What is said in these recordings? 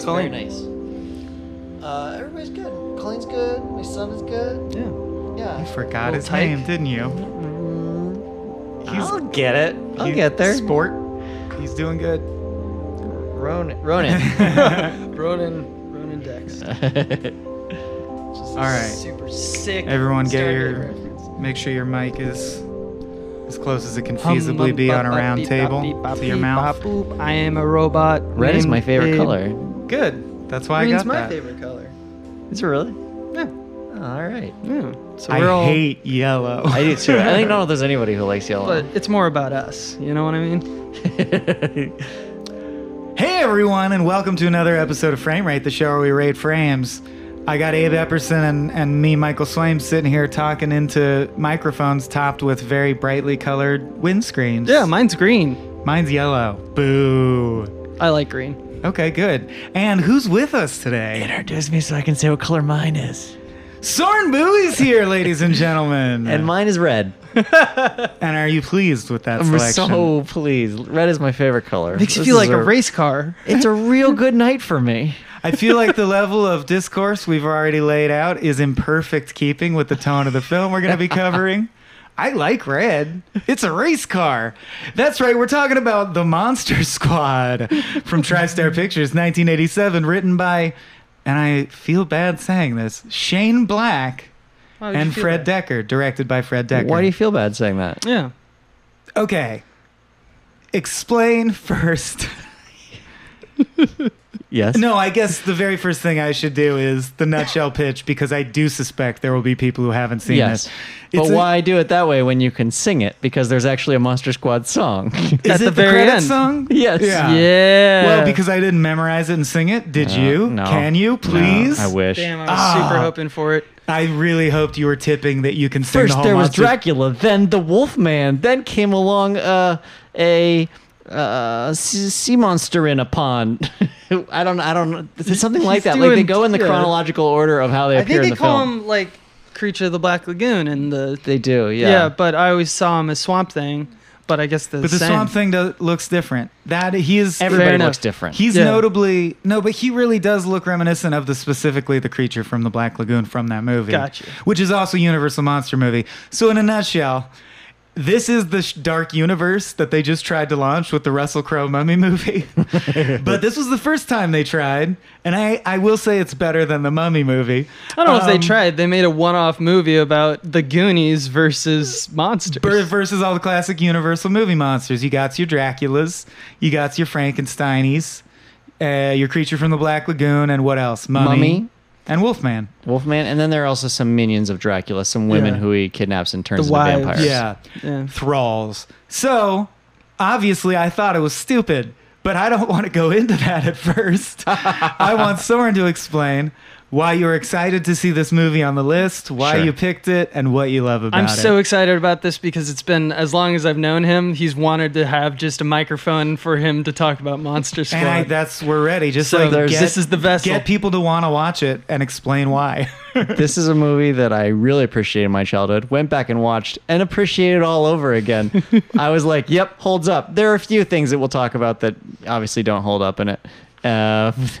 Cool. Yeah, How's it's very nice. Uh, everybody's good. Colleen's good. My son is good. Yeah. Yeah. You forgot his tyke. name, didn't you? He's I'll get it. I'll he- get there. Sport. He's doing good. Ronan. Ronan. Ronan, Ronan Dex. Just All right. Super sick. Everyone get your- reference. Make sure your mic is as close as it can feasibly be on a round table to your mouth. I am a robot. Red is my favorite color. Good. That's why Green's I got my that. favorite color. Is it really? Yeah. All right. Yeah. So I we're all. hate yellow. I do too. I think not know if there's anybody who likes yellow. But it's more about us. You know what I mean? Hey everyone, and welcome to another episode of Frame Rate, the show where we rate frames. I got Abe Epperson and, and me, Michael Swaim, sitting here talking into microphones topped with very brightly colored windscreens. Yeah, mine's green. Mine's yellow. Boo. I like green. Okay, good. And who's with us today? Introduce me so I can say what color mine is. Soren Bowie's here, ladies and gentlemen. And mine is red. And are you pleased with that I'm selection? so pleased. Red is my favorite color. Makes you This feel is like a race car. It's a real good night for me. I feel like the level of discourse we've already laid out is in perfect keeping with the tone of the film we're going to be covering. I like red. It's a race car. That's right. We're talking about The Monster Squad from TriStar Pictures, 1987, written by, and I feel bad saying this, Shane Black Why would you and Fred that? Dekker, directed by Fred Dekker. Why do you feel bad saying that? Yeah. Okay. Explain first. Yes. No, I guess the very first thing I should do is the nutshell pitch because I do suspect there will be people who haven't seen Yes. this. But It's a- why do it that way when you can sing it? Because there's actually a Monster Squad song. Is At it the very credit end. song? Yes. Yeah. Yeah. Well, because I didn't memorize it and sing it. Did Uh, you? no. Can you, No, please? I wish. Damn, I was Ah. super hoping for it. I really hoped you were tipping that you can sing the First whole there was monster- Dracula, then the Wolfman, then came along uh, a uh, sea sea monster in a pond. I don't. I don't. It's something like He's that. Like they go in the yeah. chronological order of how they appear. I appear think in they the call film. him like Creature of the Black Lagoon and the. They do. Yeah. Yeah. but I always saw him as Swamp Thing. But I guess the But the same. swamp thing does, looks different. That he is Everybody looks different. He's Yeah. notably no, but he really does look reminiscent of the specifically the creature from the Black Lagoon from that movie. Gotcha. Which is also a Universal monster movie. So in a nutshell, this is the sh- dark universe that they just tried to launch with the Russell Crowe Mummy movie. but this was the first time they tried, and I I will say it's better than the Mummy movie. I don't know if they Um, tried. They made a one-off movie about the Goonies versus monsters. Ver- versus all the classic Universal movie monsters. You got your Draculas, you got your Frankensteinies, uh, your creature from the Black Lagoon, and what else? Mummy, Mummy. And Wolfman. Wolfman, and then there are also some minions of Dracula, some women Yeah. who he kidnaps and turns The into wives. vampires. Yeah, Yeah. thralls. So obviously, I thought it was stupid, but I don't want to go into that at first. I want Soren to explain why you're excited to see this movie on the list, why Sure. you picked it, and what you love about it. I'm it. so excited about this because it's been as long as I've known him, he's wanted to have just a microphone for him to talk about Monster Squad. and I, that's we're ready. Just So like get, this is the vessel. Get people to want to watch it and explain why. this is a movie that I really appreciated in my childhood. Went back and watched and appreciated all over again. I was like, "Yep, holds up." There are a few things that we'll talk about that obviously don't hold up in it. Uh,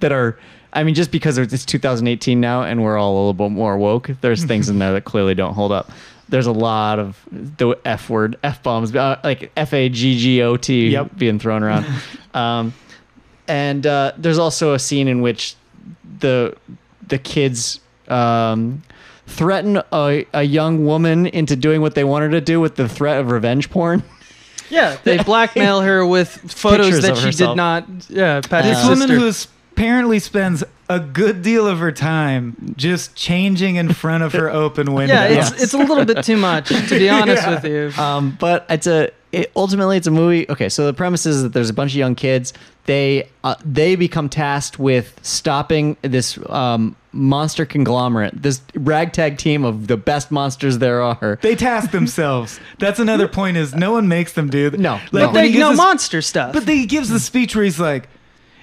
that are, I mean, just because it's 2018 now and we're all a little bit more woke, there's things in there that clearly don't hold up. There's a lot of the F word, F bombs, uh, like F A G G O T Yep. being thrown around. um, and uh, there's also a scene in which the the kids um, threaten a, a young woman into doing what they want her to do with the threat of revenge porn. yeah, they blackmail her with photos Pictures that she herself. did not. Yeah, Patty this Uh, woman sister. who apparently spends a good deal of her time just changing in front of her open window. yeah, it's it's a little bit too much to be honest Yeah. with you. Um, but it's a it, ultimately it's a movie. Okay, so the premise is that there's a bunch of young kids. They uh, they become tasked with stopping this um, monster conglomerate, this ragtag team of the best monsters there are. They task themselves. That's another point. Is no one makes them do that. No, like but they he gives know monster stuff. But he gives the speech where he's like,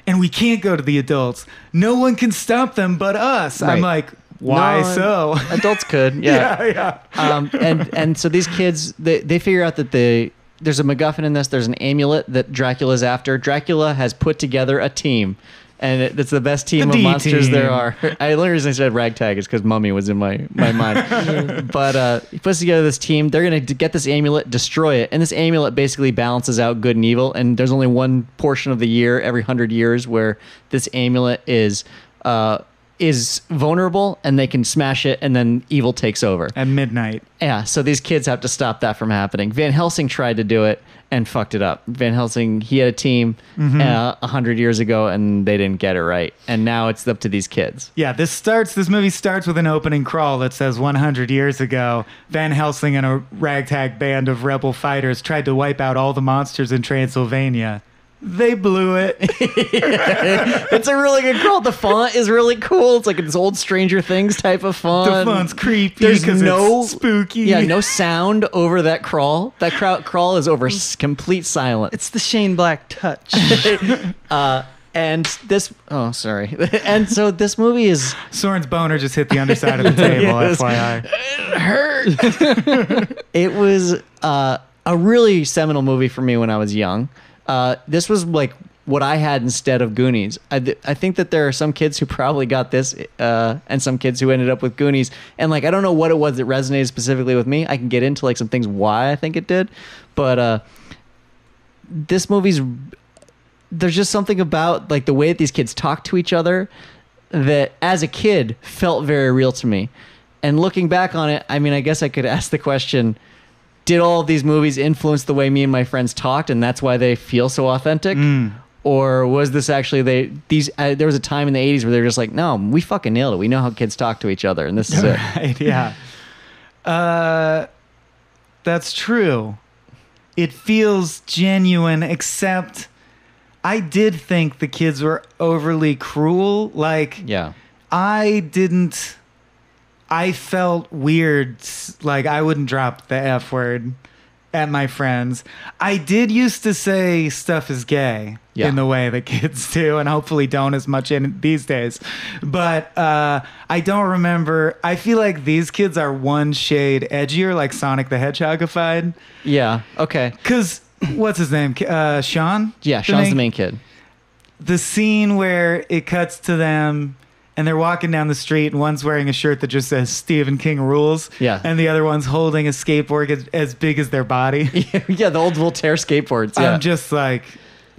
"And we can't go to the adults. No one can stop them but us." I'm like, "Why No, so?" Adults could, yeah. yeah, yeah. um, and and so these kids they, they figure out that the there's a MacGuffin in this. There's an amulet that Dracula's after. Dracula has put together a team. And it, it's the best team The of monsters team. there are. I the only reason I said ragtag is because Mummy was in my my mind. but uh, he puts together this team. They're gonna get this amulet, destroy it, and this amulet basically balances out good and evil. And there's only one portion of the year every hundred years where this amulet is uh, is vulnerable, and they can smash it, and then evil takes over. At midnight. Yeah, so these kids have to stop that from happening. Van Helsing tried to do it and fucked it up. Van Helsing, he had a team uh, a hundred years ago, and they didn't get it right. And now it's up to these kids. Yeah, this starts. This movie starts with an opening crawl that says 100 years ago, Van Helsing and a ragtag band of rebel fighters tried to wipe out all the monsters in Transylvania. They blew it. It's a really good crawl. The font is really cool. It's like this old Stranger Things type of font. the font's creepy There's no it's spooky. Yeah, no sound over that crawl. That crowd crawl is over s- complete silence. It's the Shane Black touch. Uh, and this, oh, sorry. and so this movie is Soren's boner just hit the underside of the table. Yes. FYI. It hurt. it was uh, a really seminal movie for me when I was young. Uh, this was like what I had instead of Goonies. I, th- I think that there are some kids who probably got this, uh, and some kids who ended up with Goonies. And like, I don't know what it was that resonated specifically with me. I can get into like some things why I think it did, but uh, this movie's there's just something about like the way that these kids talk to each other that as a kid felt very real to me. And looking back on it, I mean, I guess I could ask the question did all of these movies influence the way me and my friends talked and that's why they feel so authentic? Or was this actually they these uh, there was a time in the 80s where they were just like, "No, we fucking nailed it. We know how kids talk to each other and this is it." right, yeah. Uh, that's true. It feels genuine, except I did think the kids were overly cruel. Like, Yeah. I didn't. I felt weird. Like, I wouldn't drop the F word at my friends. I did used to say stuff is gay Yeah. in the way that kids do, and hopefully don't as much in these days. But uh, I don't remember. I feel like these kids are one shade edgier, like Sonic the Hedgehogified. Yeah. Okay. Because what's his name? Uh, Sean? Yeah, Sean's the main kid. the scene where it cuts to them and they're walking down the street and one's wearing a shirt that just says Stephen King rules. Yeah. And the other one's holding a skateboard as, as big as their body. yeah, the old Voltaire skateboards. Yeah. I'm just like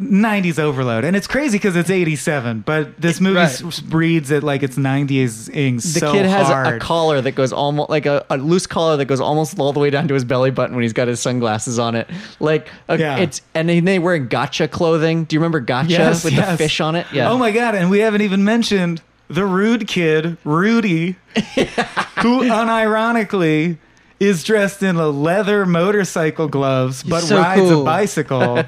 90s overload. And it's crazy because it's 87, but this movie Right. s- reads it like it's 90s ing the so kid has a, a collar that goes almost like a, a loose collar that goes almost all the way down to his belly button when he's got his sunglasses on it. Like a, Yeah. it's and they they wearing gotcha clothing. Do you remember gotcha Yes, with yes. the fish on it? Yeah. Oh my god! And we haven't even mentioned the rude kid, Rudy, who unironically is dressed in a leather motorcycle gloves, but so rides cool. a bicycle,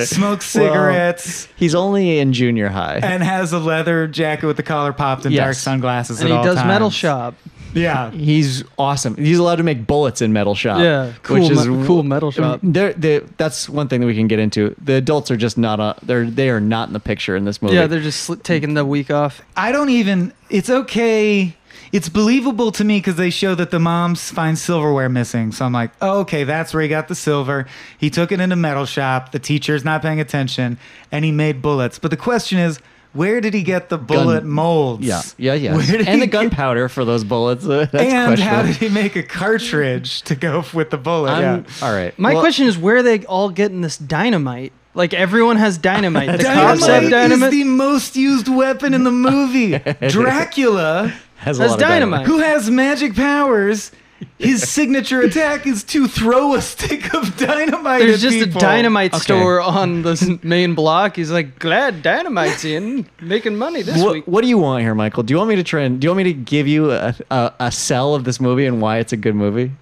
smokes cigarettes, He's only in junior high. and has a leather jacket with the collar popped and dark sunglasses. and he does metal shop. Yeah. He's awesome. He's allowed to make bullets in Metal Shop. Yeah, cool which is me- cool Metal Shop. They're, they that's one thing that we can get into. The adults are just not a, they're they are not in the picture in this movie. Yeah, they're just sl- taking the week off. I don't even. It's okay. It's believable to me because they show that the moms find silverware missing. So I'm like, oh, okay, that's where he got the silver. He took it into metal shop. The teacher's not paying attention, and he made bullets. But the question is, where did he get the bullet molds? yeah, yeah, yeah. Where did And the get- gunpowder for those bullets. uh, That's and how questionable. did he make a cartridge to go with the bullet? I'm- yeah. All right. My Well, question is where are they all getting this dynamite? Like everyone has dynamite. The cops have Dynamite is dynamite. the most used weapon in the movie. Dracula has, a Has lot of dynamite. who has magic powers. His signature attack is to throw a stick of dynamite. There's at just people. a dynamite Okay. store on the main block. He's like, glad dynamite's in, making money this What, week. what do you want here, Michael? Do you want me to try and do you want me to give you a, a, a sell of this movie and why it's a good movie?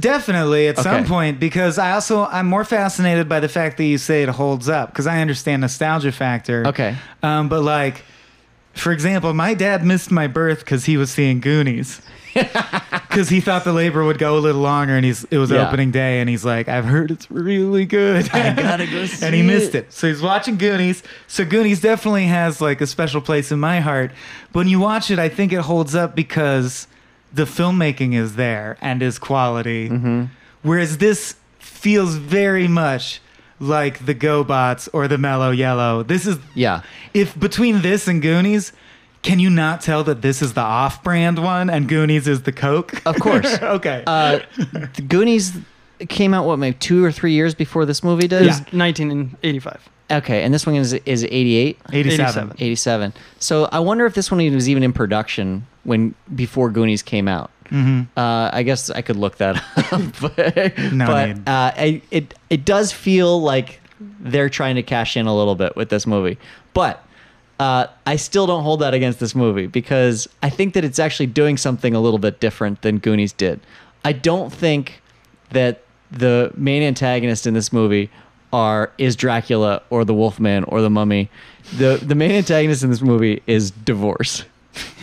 Definitely at some point because I also I'm more fascinated by the fact that you say it holds up because I understand nostalgia factor. Okay. Um, but like, for example, my dad missed my birth because he was seeing Goonies. Because he thought the labor would go a little longer, and he's it was Yeah. opening day, and he's like, "I've heard it's really good." I gotta go see and he missed it. So he's watching Goonies. So Goonies definitely has like a special place in my heart. But when you watch it, I think it holds up because the filmmaking is there and is quality. Mm-hmm. Whereas this feels very much like the GoBots or the Mellow Yellow. This is Yeah. if between this and Goonies, can you not tell that this is the off-brand one and Goonies is the Coke? Of course. okay. Uh, the Goonies came out what maybe two or three years before this movie did. It was 1985. Okay, and this one is is 88, 87. 87. So I wonder if this one was even in production when before Goonies came out. Mhm. Uh, I guess I could look that up, but, No but uh, I, it it does feel like they're trying to cash in a little bit with this movie. But uh, I still don't hold that against this movie because I think that it's actually doing something a little bit different than Goonies did. I don't think that the main antagonist in this movie are is Dracula or the Wolfman or the Mummy. The the main antagonist in this movie is divorce.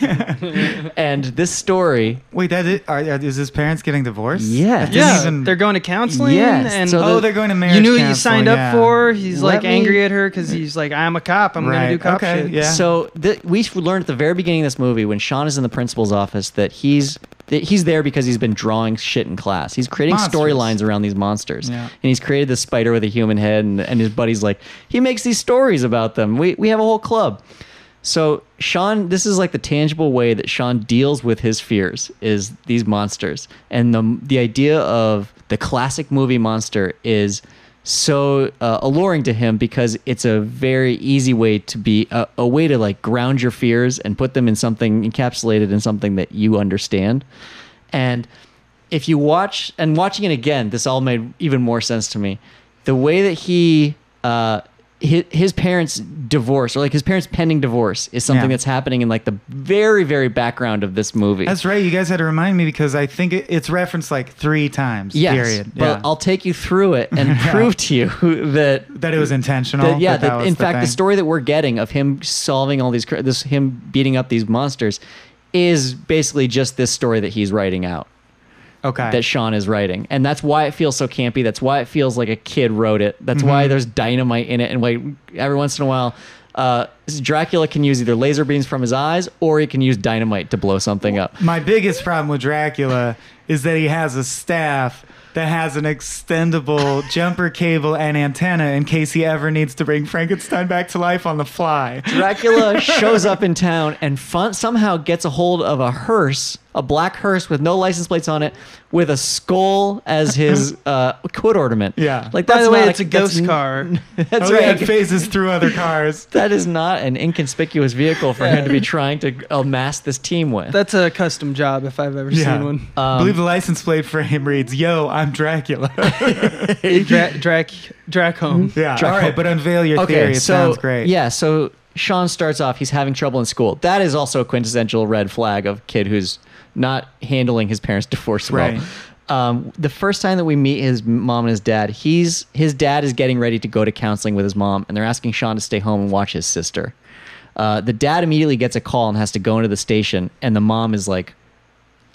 and this story Wait, that is, are, are- is his parents getting divorced? Yeah. Yeah, even- they're going to counseling. Yes, and so oh, the- they're going to marriage. you knew what you counseling, signed up for. He's Let like me- angry at her because he's like, I'm a cop. I'm gonna do Right, cop okay, shit. yeah. So th- we learned at the very beginning of this movie when Sean is in the principal's office that he's that he's there because he's been drawing shit in class. He's creating storylines around these monsters, Yeah. and he's created this spider with a human head. And, and his buddy's like, he makes these stories about them. We we have a whole club. So Sean, this is like the tangible way that Sean deals with his fears is these monsters, and the the idea of the classic movie monster is so uh, alluring to him because it's a very easy way to be a, a way to like ground your fears and put them in something encapsulated in something that you understand, and if you watch and watching it again, this all made even more sense to me. The way that he, uh, his, his parents' divorce or like his parents' pending divorce is something Yeah. that's happening in like the very, very background of this movie. That's right. You guys had to remind me because I think it, it's referenced like three times. yes, Period. but. I'll take you through it and prove to you that that it was intentional. that, yeah, that that was in fact, the thing. story that we're getting of him solving all these, cr- this him beating up these monsters, is basically just this story that he's writing out. Okay. that Sean is writing. And that's why it feels so campy. That's why it feels like a kid wrote it. That's why Mm-hmm. there's dynamite in it. And like every once in a while, uh, Dracula can use either laser beams from his eyes or he can use dynamite to blow something up. My biggest problem with Dracula is that he has a staff that has an extendable jumper cable and antenna in case he ever needs to bring Frankenstein back to life on the fly. Dracula shows up in town and fun- somehow gets a hold of a hearse, a black hearse with no license plates on it, with a skull as his uh, coat ornament. Yeah. Like By that's the way, it's a that's ghost n- car. That's oh, yeah, right. it phases through other cars. that is not an inconspicuous vehicle for him to be trying to amass this team with. That's a custom job if I've ever Yeah. seen one. Um, I believe the license plate for him reads, Yo, I'm Dracula. Dra- Drac Dracome. yeah. Draco- All right, but unveil your okay, theory. It so sounds great. yeah, so Sean starts off. He's having trouble in school. That is also a quintessential red flag of kid who's not handling his parents' divorce well. Right. Um, the first time that we meet his mom and his dad, he's his dad is getting ready to go to counseling with his mom, and they're asking Sean to stay home and watch his sister. Uh, the dad immediately gets a call and has to go into the station, and the mom is like,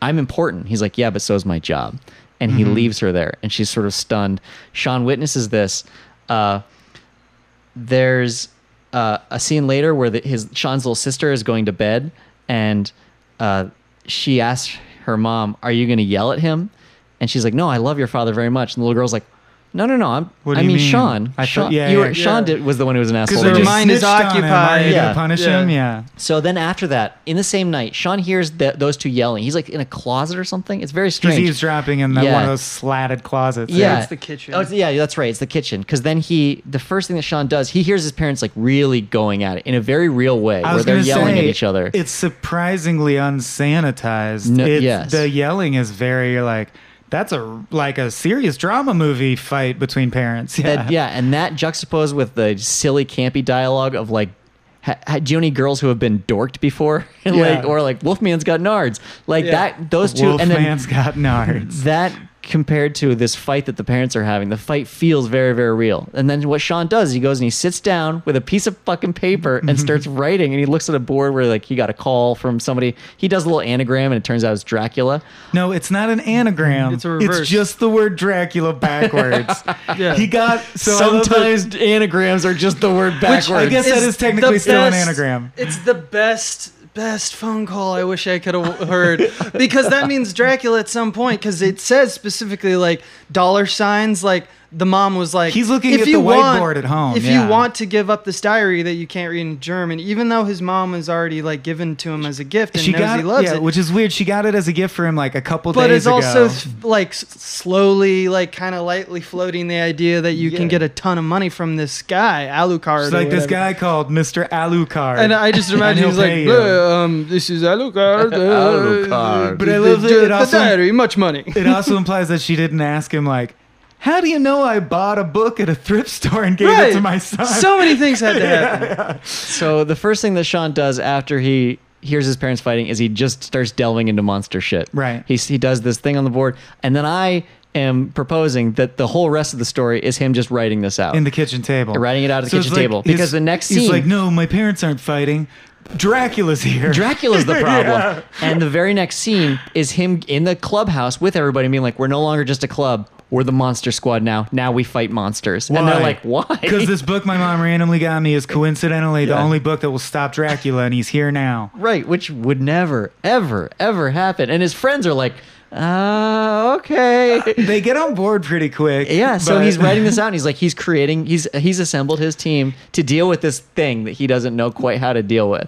I'm important. He's like, yeah, but so is my job. And he leaves her there, and she's sort of stunned. Sean witnesses this. Uh, there's uh, a scene later where the, his Sean's little sister is going to bed, and uh, she asks her mom, "Are you going to yell at him?" And she's like, "No, I love your father very much." And the little girl's like, "No, no, no. I'm. What do I you mean, mean? Sean. I thought- Sean. yeah, you yeah, Sean yeah. did, was the one who was an asshole. Because Their they just mind is snitched on him. Are occupied. you Yeah. gonna punish Yeah. him? Yeah. So then after that, in the same night, Sean hears that those two yelling. He's like in a closet or something. It's very strange. He's strange. eavesdropping in that Yeah. one of those slatted closets. Yeah, it's the kitchen. Oh, it's- yeah, that's right. It's the kitchen. Because then he, the first thing that Sean does, he hears his parents like really going at it in a very real way, I where was they're gonna yelling say, at each other. It's surprisingly unsanitized. No- It's- yes. The yelling is very like that's a like a serious drama movie fight between parents. Yeah. That, yeah, and that juxtaposed with the silly, campy dialogue of like, ha, ha, do you any girls who have been dorked before? Yeah. like, or like Wolfman's got nards. Like Yeah. that, those two, and then Wolfman's got nards. that compared to this fight that the parents are having, the fight feels very, very real. And then what Sean does, he goes and he sits down with a piece of fucking paper and mm-hmm. starts writing. And he looks at a board where like he got a call from somebody. He does a little anagram, and it turns out it's Dracula. No, it's not an anagram. It's a reverse. It's just the word Dracula backwards. Yeah. He got so I love Sometimes anagrams are just the word backwards. I guess that It's technically the still an anagram. It's the best best phone call I wish I could have heard. Because that means Dracula at some point because it says specifically like dollar signs like the mom was like He's looking "If at you the want- whiteboard at home, if yeah. you want to give up this diary that you can't read in German even though his mom was already like given to him as a gift and she knows got he loves yeah, it which is weird. She got it as a gift for him like a couple but days it's also ago. th- like slowly like kind of lightly floating the idea that you Yeah. can get a ton of money from this guy Alucard It's or like this guy called Mr. Alucard. And I just imagine he'll he's like, pay you. "Uh, um, this is Alucard. Uh, Alucard. But I the- love that it also- the diary, much money. it also implies that she didn't ask him like, "How do you know I bought a book at a thrift store and gave it to my son?" So many things had to happen. So the first thing that Sean does after he hears his parents fighting is he just starts delving into monster shit. Right. He he does this thing on the board, and then I am proposing that the whole rest of the story is him just writing this out. in the kitchen table, Writing it out at the it's kitchen table. his- Because the next he's like, "No, my parents aren't fighting. Dracula's here." Dracula's the problem. Yeah. And the very next scene is him in the clubhouse with everybody being like, we're no longer just a club. We're the monster squad now. Now we fight monsters. And they're like, why? Because this book my mom randomly got me is coincidentally the only book that will stop Dracula, and he's here now. Right, which would never, ever, ever happen. And his friends are like, uh, okay. They get on board pretty quick. Yeah, so but- he's writing this out and he's like he's creating he's he's assembled his team to deal with this thing that he doesn't know quite how to deal with.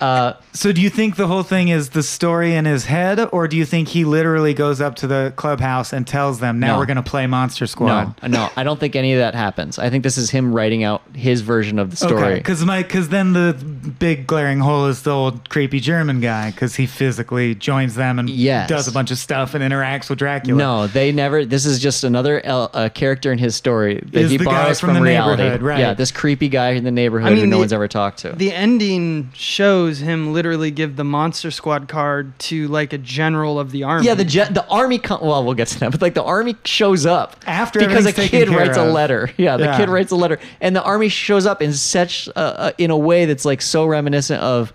Uh, So do you think the whole thing is the story in his head, or do you think he literally goes up to the clubhouse and tells them, "Now No. we're going to play Monster Squad"? no, no, I don't think any of that happens. I think this is him writing out his version of the story. because my because then the big glaring hole is the old creepy German guy because he physically joins them and Yes. does a bunch of stuff and interacts with Dracula. No, they never. This is just another el- uh, character in his story that Is he the guy borrows from from, the reality. neighborhood, right. Yeah, this creepy guy in the neighborhood I mean, who no the- one's ever talked to. The ending shows him literally give the Monster Squad card to like a general of the army. yeah, the jet, the army. Com- well, we'll get to that, but like the army shows up After because a kid taken care writes a letter. Yeah, the Yeah. kid writes a letter, and the army shows up in such uh, uh, in a way that's like so reminiscent of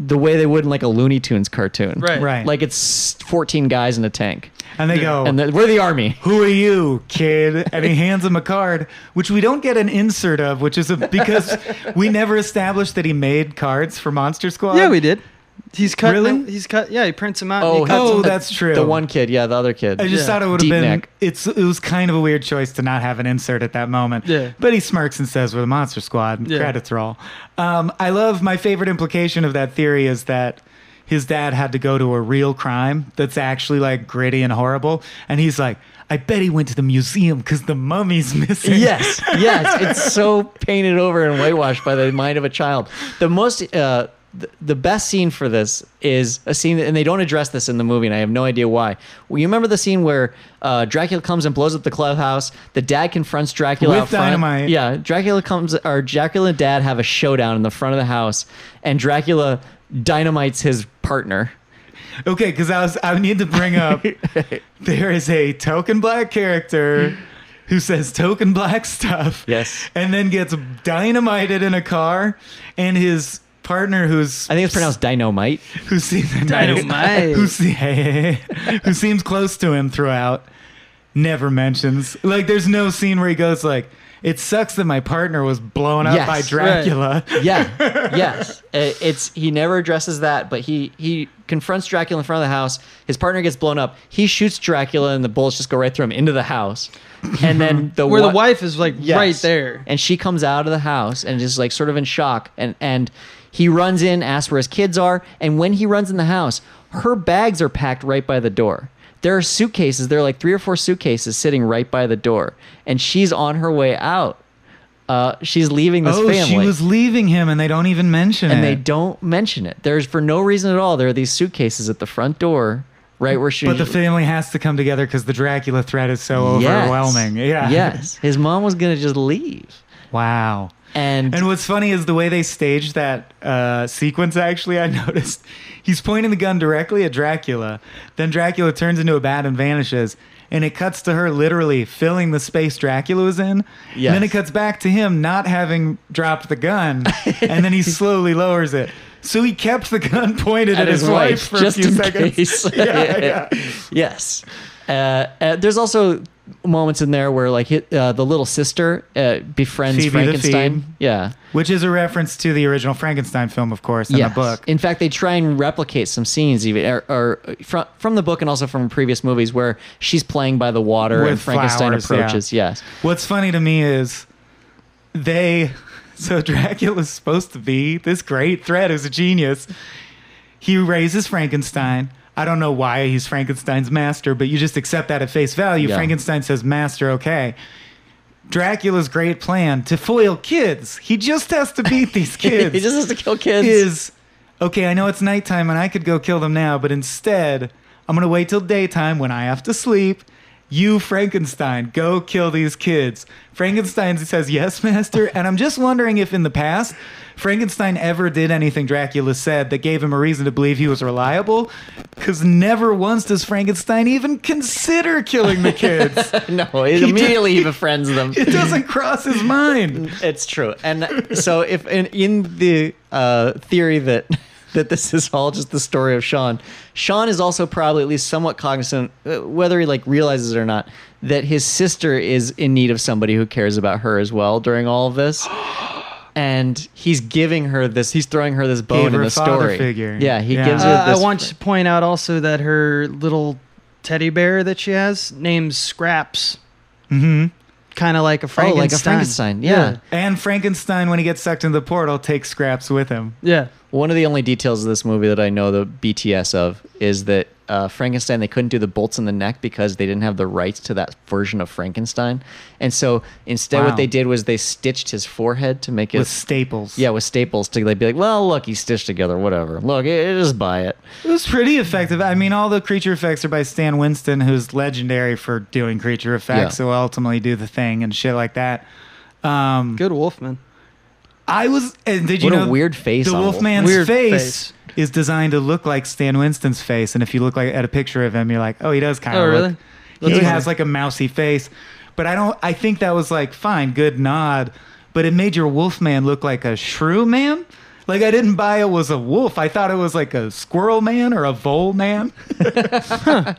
the way they would in like a Looney Tunes cartoon. Right. Right. Like it's 14 guys in a tank, and they go, and the, we're the army. who are you, kid? And he hands him a card, which we don't get an insert of, which is a, because we never established that he made cards for Monster Squad. yeah, we did. He's cut. Really? them- He's cut. Yeah, he prints them out. Oh, he cuts oh, them. that's true. The one kid, yeah, the other kid. I just Yeah. thought it would have been. neck. It's it was kind of a weird choice to not have an insert at that moment. Yeah. But he smirks and says, "We're the Monster Squad." And Yeah. Credits roll. Um, I love my favorite implication of that theory is that his dad had to go to a real crime that's actually like gritty and horrible, and he's like, "I bet he went to the museum because the mummy's missing." Yes, yes, it's so painted over and whitewashed by the mind of a child. The most, uh, the, the best scene for this is a scene, that, and they don't address this in the movie, and I have no idea why. Well, you remember the scene where uh, Dracula comes and blows up the clubhouse. The dad confronts Dracula With out front. dynamite. Yeah, Dracula comes, or Dracula and dad have a showdown in the front of the house, and Dracula dynamites his partner. Okay, because I was I need to bring up there is a token black character who says token black stuff. Yes. And then gets dynamited in a car, and his partner who's I think it's pronounced dynamite. who seems Dynamite. who, se- who seems close to him throughout never mentions like there's no scene where he goes like it sucks that my partner was blown up Yes. by Right. Dracula. yeah yes Uh, it's he never addresses that but he he confronts dracula in front of the house his partner gets blown up he shoots dracula and the bullets just go right through him into the house and then the where wi- the wife is like Yes. right there. and she comes out of the house and is like sort of in shock and and he runs in asks where his kids are and when he runs in the house her bags are packed right by the door there are suitcases there are like three or four suitcases sitting right by the door and she's on her way out uh, she's leaving this Oh, family she was leaving him, and they don't even mention and it. And they don't mention it. There's for no reason at all. There are these suitcases at the front door, right where she. But the family has to come together because the Dracula threat is so Yes. overwhelming. Yeah. Yes, his mom was gonna just leave, Wow. And, And what's funny is the way they staged that uh, sequence. Actually, I noticed he's pointing the gun directly at Dracula. Then Dracula turns into a bat and vanishes, and it cuts to her literally filling the space Dracula was in. Yes. And then it cuts back to him not having dropped the gun, and then he slowly lowers it. So he kept the gun pointed at, at his, wife, for just a few seconds. yeah, yeah. yes. Uh, uh, there's also moments in there where like uh, the little sister uh, befriends Phoebe Frankenstein. Yeah. Which is a reference to the original Frankenstein film, of course, in Yes. the book. In fact, they try and replicate some scenes, even or, or from from the book and also from previous movies, where she's playing by the water and Frankenstein flowers, yeah. approaches. Yes, What's funny to me is they so Dracula's supposed to be this great threat who's a genius. He raises Frankenstein. I don't know why he's Frankenstein's master, but you just accept that at face value. Yeah. Frankenstein says master, okay. Dracula's great plan to foil kids. He just has to beat these kids. he just has to kill kids. is okay, I know it's nighttime and I could go kill them now, but instead, I'm going to wait till daytime when I have to sleep. You, Frankenstein, go kill these kids. Frankenstein says, Yes, master. And I'm just wondering if in the past, Frankenstein ever did anything Dracula said that gave him a reason to believe he was reliable. Because never once does Frankenstein even consider killing the kids. no, he immediately he befriends them. it doesn't cross his mind. It's true. And so if in, in the uh, theory that that this is all just the story of Sean, Sean is also probably at least somewhat cognizant, uh, whether he like realizes it or not, that his sister is in need of somebody who cares about her as well during all of this. And he's giving her this. He's throwing her this bone Gave her in a the father story. figure. Yeah, he Yeah. gives her Uh, I this. want to point out also that her little teddy bear that she has named Scraps. hmm Kind of like a oh, like a Frankenstein. Yeah. And Frankenstein, when he gets sucked into the portal, takes scraps with him. Yeah. One of the only details of this movie that I know the BTS of is that uh, Frankenstein they couldn't do the bolts in the neck because they didn't have the rights to that version of Frankenstein, and so instead Wow. what they did was they stitched his forehead to make it with staples. yeah with staples to like be like well look he's stitched together whatever look it, it- just buy it It was pretty effective. I mean, all the creature effects are by Stan Winston, who's legendary for doing creature effects, Yeah. who ultimately do the thing and shit like that. Um, Good Wolfman. I was, and did you What a know weird face The on Wolf- Wolfman's Weird face, face. is designed to look like Stan Winston's face, and if you look like at a picture of him, you're like, oh, he does kind of. Oh, look, really? He That's has funny. like a mousy face, but I don't. I think that was like fine, good nod, but it made your Wolfman look like a shrew man. Like I didn't buy it was a wolf. I thought it was like a squirrel man or a vole man.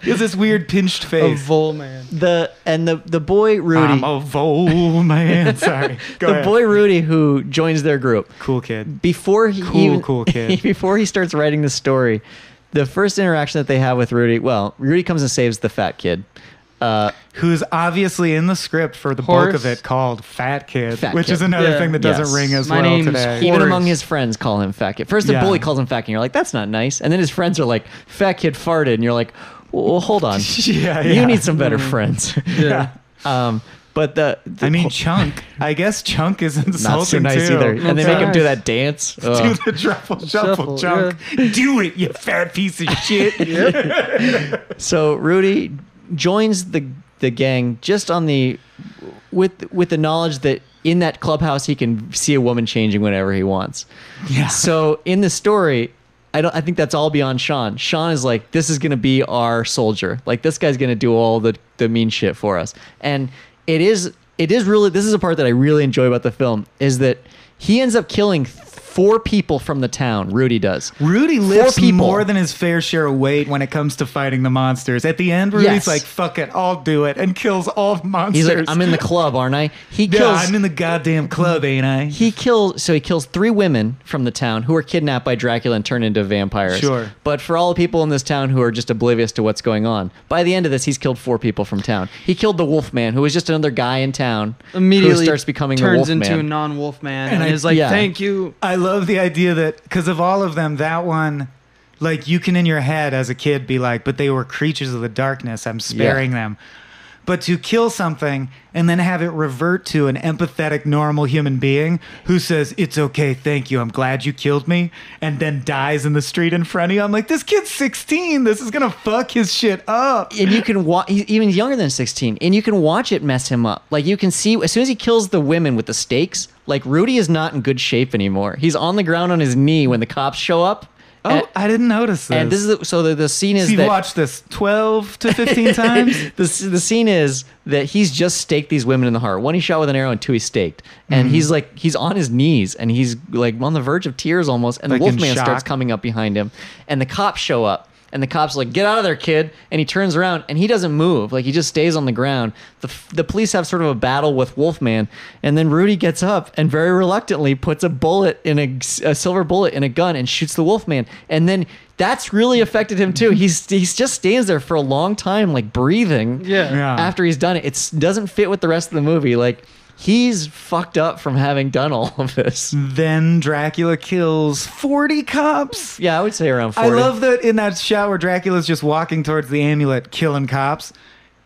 He has this weird pinched face. A face. Vole man. the and the the boy Rudy I'm a vole man. Sorry. Go the ahead. boy Rudy who joins their group cool kid. before he Cool, even- cool kid. before he starts writing the story, the first interaction that they have with Rudy, well, Rudy comes and saves the fat kid. Uh, Who's obviously in the script for the bulk of it called Fat Kid, Fat which Kid. is another Yeah. thing that doesn't Yes. ring as My well name's today. Horace. even among his friends, call him fat kid. First, the Yeah. bully calls him fat kid. And you're like, that's not nice. And then his friends are like, fat kid farted, and you're like, well, hold on, yeah, you need some better friends. Yeah. um, but the, the I mean, Chunk. I guess Chunk is insulting not so nice too. either. And they Not make him do that dance. Do the truffle shuffle, Shuffle, Chunk. Do it, you fat piece of shit. So Rudy joins the the gang just on the with with the knowledge that in that clubhouse he can see a woman changing whenever he wants. Yeah. So in the story, I don't I think that's all beyond Sean. Sean is like this is going to be our soldier. Like this guy's going to do all the the mean shit for us. And it is it is really this is a part that I really enjoy about the film is that he ends up killing four people from the town. Rudy does. Rudy Four lifts people. more than his fair share of weight when it comes to fighting the monsters. At the end, Rudy's Yes. like, "Fuck it, I'll do it," and kills all the monsters. He's like I'm in the club, aren't I? He Yeah, kills I'm in the goddamn club, ain't I? He kills so he kills three women from the town who are kidnapped by Dracula and turned into vampires. Sure. But for all the people in this town who are just oblivious to what's going on, by the end of this, he's killed four people from town. He killed the Wolfman, who was just another guy in town. Immediately who starts becoming the turns Wolfman. into a non-wolf man And and, I- is like, yeah. "Thank you." I love the idea that because of all of them, that one, like you can in your head as a kid be like, but they were creatures of the darkness. I'm sparing them. But to kill something and then have it revert to an empathetic, normal human being who says, It's okay, thank you, I'm glad you killed me, and then dies in the street in front of you. I'm like, This kid's 16. This is going to fuck his shit up. and you can watch. He's even younger than 16, and you can watch it mess him up. Like you can see as soon as he kills the women with the stakes. Like Rudy is not in good shape anymore. He's on the ground on his knee when the cops show up. Oh, and, I didn't notice this. and this is the, so the, the scene is so you've that watched this 12 to 15 times? the, the scene is that he's just staked these women in the heart. One he shot with an arrow, and two he staked. And Mm-hmm. he's like he's on his knees and he's like on the verge of tears almost. And Like the Wolfman starts coming up behind him, and the cops show up. And the cops are like, "Get out of there, kid!" And he turns around and he doesn't move, like he just stays on the ground. The the police have sort of a battle with Wolfman, and then Rudy gets up and very reluctantly puts a bullet in a, a silver bullet in a gun and shoots the Wolfman, and then. That's really affected him too. He's he's just stands there for a long time, like breathing Yeah. Yeah. after he's done it. It doesn't fit with the rest of the movie. Like he's fucked up from having done all of this. Then Dracula kills 40 cops. Yeah, I would say around 40. I love that in that shot where Dracula's just walking towards the amulet, killing cops.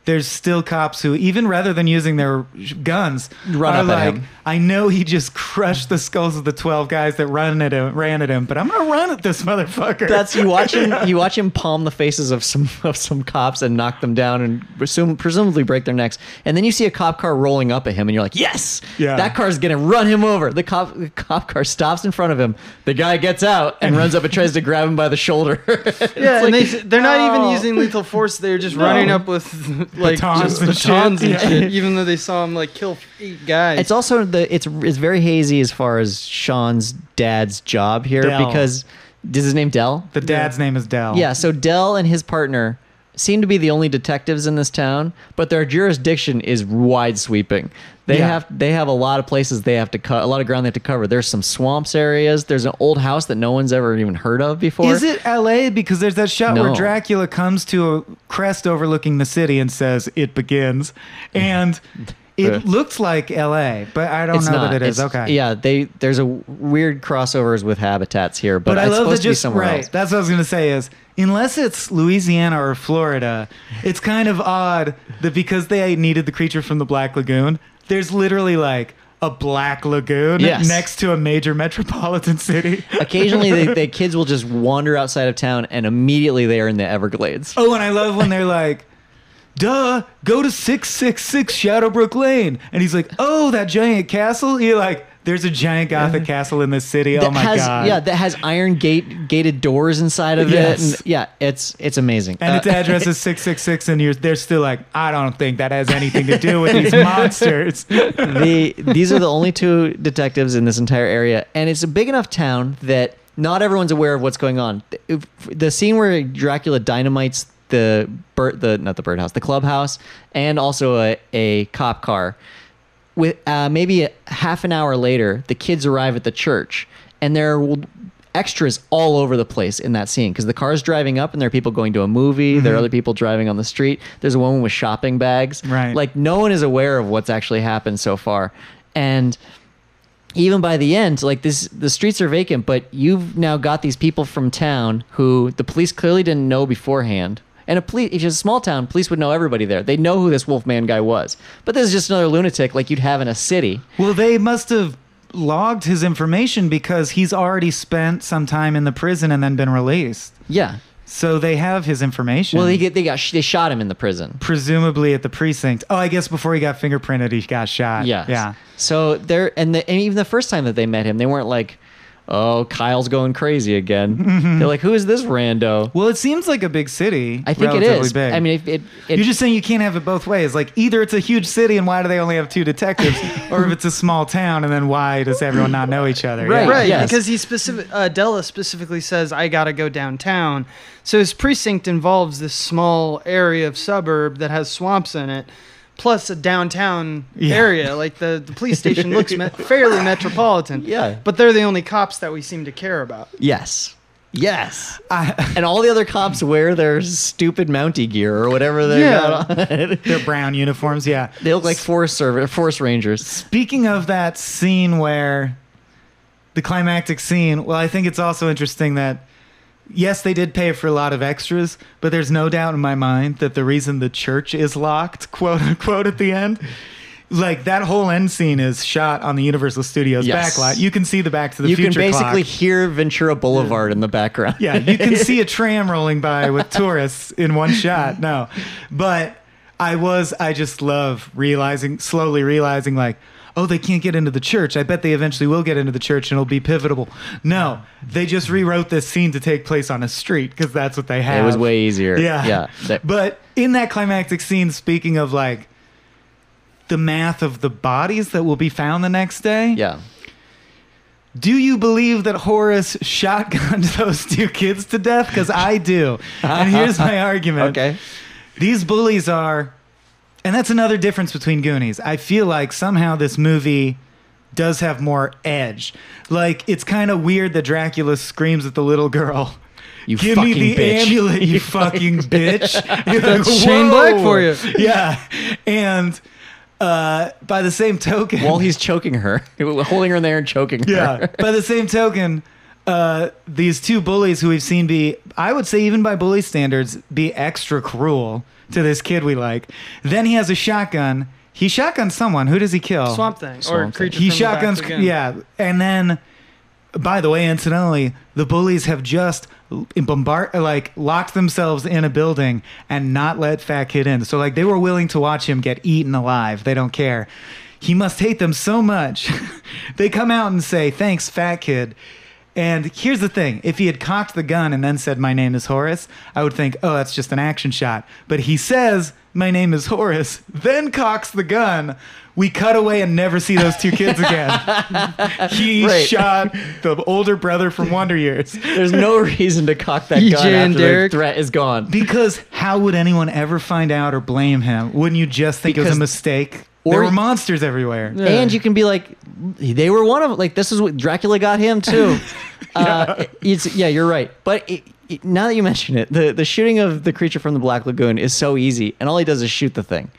There's still cops who, even rather than using their guns, Run are up at like, him. I know he just crushed the skulls of the 12 guys that run at him, ran at him, but I'm gonna run at this motherfucker. That's you watch him. You watch him palm the faces of some of some cops and knock them down and presume, presumably break their necks. And then you see a cop car rolling up at him, and you're like, "Yes, Yeah. that car's gonna run him over." The cop the cop car stops in front of him. The guy gets out and runs up and tries to grab him by the shoulder. Yeah, and they they're not no. even using lethal force. They're just running up with like Batons just and shit. and Yeah. shit. Even though they saw him like kill eight guys. It's also the it's it's very hazy as far as Sean's dad's job here Del. because is his name Del? the dad's name is Del. Yeah, so Del and his partner seem to be the only detectives in this town, but their jurisdiction is wide sweeping. They Yeah. have they have a lot of places they have to cut, a lot of ground they have to cover. There's some swamps areas. There's an old house that no one's ever even heard of before. Is it L.A.? Because there's that shot where Dracula comes to a crest overlooking the city and says, "It begins," and it looks like L.A., but I don't know not. that it is. It's- okay. Yeah, they there's a weird crossovers with habitats here, but, But, I it's love supposed that to be just somewhere right. else. That's what I was gonna say is unless it's Louisiana or Florida, it's kind of odd that because they needed the creature from the Black Lagoon, there's literally like a black lagoon Yes. next to a major metropolitan city. Occasionally, the, the kids will just wander outside of town, and immediately they are in the Everglades. Oh, and I love when they're like, duh, go to 666 Shadowbrook Lane. And he's like, oh, that giant castle? You're like, there's a giant gothic castle in this city. Oh my has, God. Yeah, that has iron gate gated doors inside of Yes. it. And yeah, it's it's amazing. and Uh, its address is 666, and you're, they're still like, I don't think that has anything to do with these monsters. the these are the only two detectives in this entire area, and it's a big enough town that not everyone's aware of what's going on. The scene where Dracula dynamites the bird, the not the birdhouse, the clubhouse, and also a, a cop car. With uh, maybe a half an hour later, the kids arrive at the church, and there are extras all over the place in that scene because the car's driving up, and there are people going to a movie. There are other people driving on the street. There's a woman with shopping bags. Right. Like no one is aware of what's actually happened so far, and even by the end, like this, the streets are vacant, but you've now got these people from town who the police clearly didn't know beforehand. And a police, if it's a small town, police would know everybody there. They know who this Wolfman guy was. But this is just another lunatic like you'd have in a city. Well, they must have logged his information because he's already spent some time in the prison and then been released. Yeah. So they have his information. Well, they get they got they shot him in the prison. presumably at the precinct. Oh, I guess before he got fingerprinted, he got shot. Yeah. Yeah. So they're and, the, and even the first time that they met him, they weren't like, "Oh, Kyle's going crazy again." They're like, "Who is this rando?" Well, it seems like a big city. I think it relatively is. Big. I mean, if it, it You're just saying you can't have it both ways. Like either it's a huge city and why do they only have two detectives, or if it's a small town and then why does everyone not know each other? Right. Yeah. Right, yes. because he specific uh, Della specifically says I gotta go downtown. So his precinct involves this small area of suburb that has swamps in it, plus a downtown Yeah. area. Like the, the police station looks me- fairly metropolitan. Yeah. but they're the only cops that we seem to care about. yes, yes. I, and all the other cops wear their stupid Mountie gear or whatever they Yeah. got on. their brown uniforms. Yeah. they look like forest service, forest rangers. Speaking of that scene where the climactic scene, well, I think it's also interesting that yes, they did pay for a lot of extras, but there's no doubt in my mind that the reason the church is locked, quote unquote, at the end. Like that whole end scene is shot on the Universal Studios Yes. backlot. You can see the Back to the future. You can basically clock. hear Ventura Boulevard in the background. Yeah, you can see a tram rolling by with tourists in one shot. No, but I was, I just love realizing, slowly realizing, like, oh, they can't get into the church. I bet they eventually will get into the church and it'll be pivotal. No, they just rewrote this scene to take place on a street because that's what they had. It was way easier. Yeah. yeah. That- But in that climactic scene, speaking of like the math of the bodies that will be found the next day, yeah. Do you believe that Horace shotgunned those two kids to death? Because I do. And here's my argument. Okay. These bullies are, and that's another difference between Goonies. I feel like somehow this movie does have more edge. Like, it's kind of weird that Dracula screams at the little girl. You Give me fucking the bitch." amulet, you fucking bitch. You're like, Shane Black for you. Yeah. And uh, by the same token, While he's choking her, holding her in there and choking her. yeah. By the same token, uh, these two bullies who we've seen be, I would say, even by bully standards, be extra cruel to this kid we like. Then he has a shotgun. He shotguns someone. Who does he kill? Swamp Thing or Swamp Thing. creature. He from the Black shotguns. Lagoon. Yeah, and then. By the way, incidentally, the bullies have just bombard like locked themselves in a building and not let Fat Kid in. So like they were willing to watch him get eaten alive. They don't care. He must hate them so much. they come out and say, "Thanks, Fat Kid." And here's the thing: if he had cocked the gun and then said, "My name is Horace," I would think, "Oh, that's just an action shot." But he says, "My name is Horace," then cocks the gun. We cut away and never see those two kids again. he Right. shot the older brother from Wonder Years. There's no reason to cock that EJ gun and after the threat is gone. Because how would anyone ever find out or blame him? Wouldn't you just think it was Because- a mistake? Or there were monsters everywhere. Yeah. And you can be like, they were one of like this is what Dracula got him too. uh, it's yeah, you're right. But it, it- now that you mention it, the the shooting of the creature from the Black Lagoon is so easy, and all he does is shoot the thing.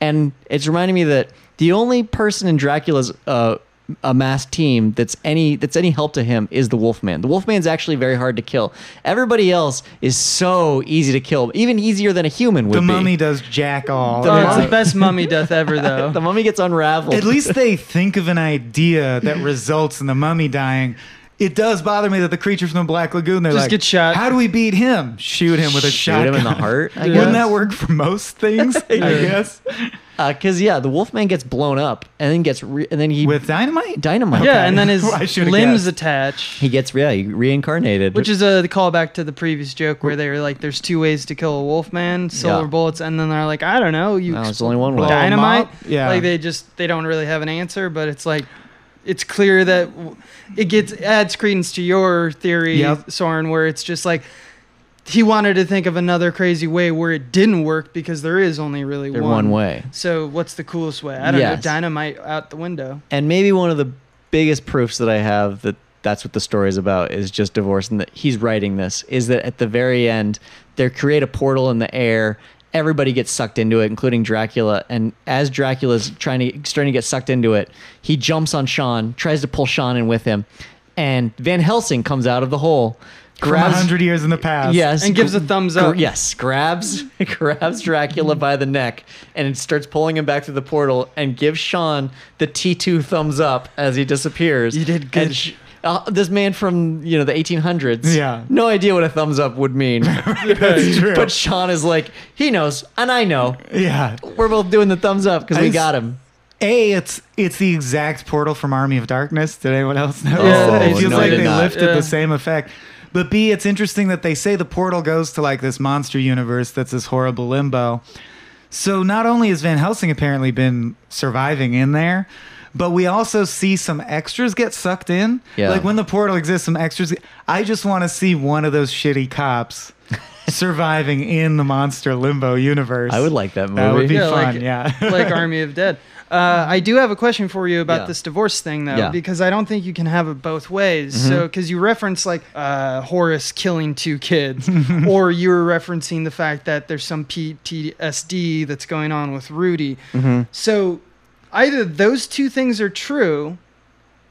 And it's reminding me that the only person in Dracula's uh, amassed team that's any that's any help to him is the Wolfman. The Wolfman's actually very hard to kill. Everybody else is so easy to kill, even easier than a human would The be. The mummy does jack all. The Oh, it's the best mummy death ever, though. the mummy gets unraveled. At least they think of an idea that results in the mummy dying. It does bother me that the creature from the Black Lagoon, they're Just like, get shot. How do we beat him? Shoot him with a shot. shoot shotgun. him in the heart. I Wouldn't guess. that work for most things? I guess. Because Uh, yeah, the Wolfman gets blown up and then gets re- and then he With dynamite? dynamite. Yeah, and then his I should've limbs guessed. attach. he gets yeah he reincarnated, Which is a callback to the previous joke where they were like, "There's two ways to kill a wolf man: silver Yeah. bullets," and then they're like, "I don't know, you No, it's only one way. Blow 'em dynamite." up? Yeah. like they just they don't really have an answer, but it's like it's clear that it gets adds credence to your theory, Yep. Soren, where it's just like he wanted to think of another crazy way where it didn't work because there is only really one one way. So what's the coolest way? I don't know. Dynamite out the window. And maybe one of the biggest proofs that I have that that's what the story is about is just divorce and that he's writing this is that at the very end they create a portal in the air. Everybody gets sucked into it, including Dracula. And as Dracula's trying to starting to get sucked into it, he jumps on Sean, tries to pull Sean in with him, and Van Helsing comes out of the hole, From grabs hundred years in the past. Yes, And gives a thumbs up. Gr- yes, grabs grabs Dracula by the neck and starts pulling him back through the portal and gives Sean the T two thumbs up as he disappears. You did good. And sh- uh, this man from you know the 1800s, Yeah. no idea what a thumbs up would mean. That's true. but Sean is like, he knows, and I know. yeah. We're both doing the thumbs up because we s- got him. A, it's it's the exact portal from Army of Darkness. Did anyone else notice Yeah, that? It no, feels I like did they not. lifted Yeah. the same effect. But B, it's interesting that they say the portal goes to like this monster universe that's this horrible limbo. So not only has Van Helsing apparently been surviving in there, but we also see some extras get sucked in. Yeah. Like when the portal exists, some extras. I just want to see one of those shitty cops surviving in the monster limbo universe. I would like that movie. That would be Yeah, fun. like- yeah. like Army of Dead. Uh, I do have a question for you about Yeah. this divorce thing, though, Yeah. because I don't think you can have it both ways. So, because you reference like uh, Horace killing two kids, or you were referencing the fact that there's some PTSD that's going on with Rudy. So, either those two things are true,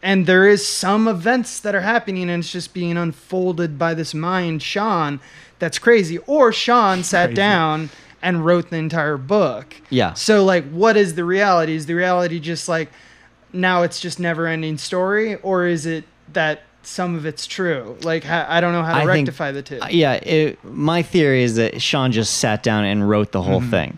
and there is some events that are happening, and it's just being unfolded by this mind, Sean, that's crazy, or Sean sat Crazy. down and wrote the entire book. Yeah. So like what is the reality? Is the reality just like now it's just never ending story or is it that some of it's true? Like I don't know how to I think- rectify the two. Uh, yeah, it, my theory is that Sean just sat down and wrote the whole thing.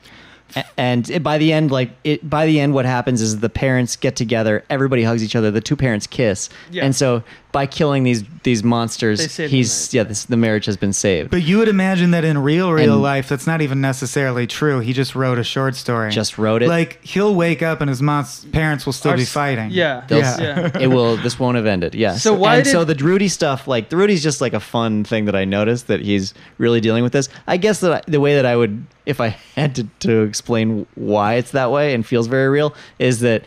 A- And it, by the end, like it, by the end, what happens is the parents get together. Everybody hugs each other. The two parents kiss, Yeah. and so by killing these these monsters, save the he's yeah, this, the marriage has been saved. But you would imagine that in real, real And- life, that's not even necessarily true. He just wrote a short story. Just wrote it? Like he'll wake up and his mom's parents will still Our be fighting. Yeah. They'll- Yeah. it will. This won't have ended. Yes. So why And did- so the Rudy stuff, like the Rudy's just like a fun thing that I noticed that he's really dealing with this. I guess that I, the way that I would, if I had to, to explain why it's that way and feels very real, is that